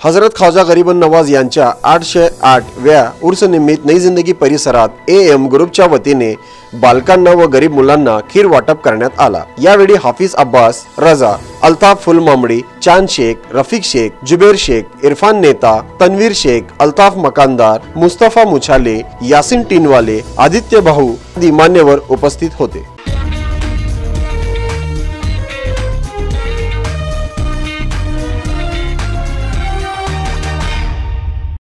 हजरत खाजा गरीबन नवाज यांच्या आठशे आठ व्या उर्सनिमित्त नई जिंदगी परिसरात ए एम ग्रुपच्या वतीने बालकांना व गरीब मुलांना खीर वाटप करण्यात आला. यावेळी हाफिज अब्बास रजा अल्ताफ फुलमामडी चांद शेख रफिक शेख जुबेर शेख इरफान नेता तन्वीर शेख अल्ताफ मकानदार मुस्तफा मुछाले यासिन टिनवाले आदित्य भाऊ आदी मान्यवर उपस्थित होते.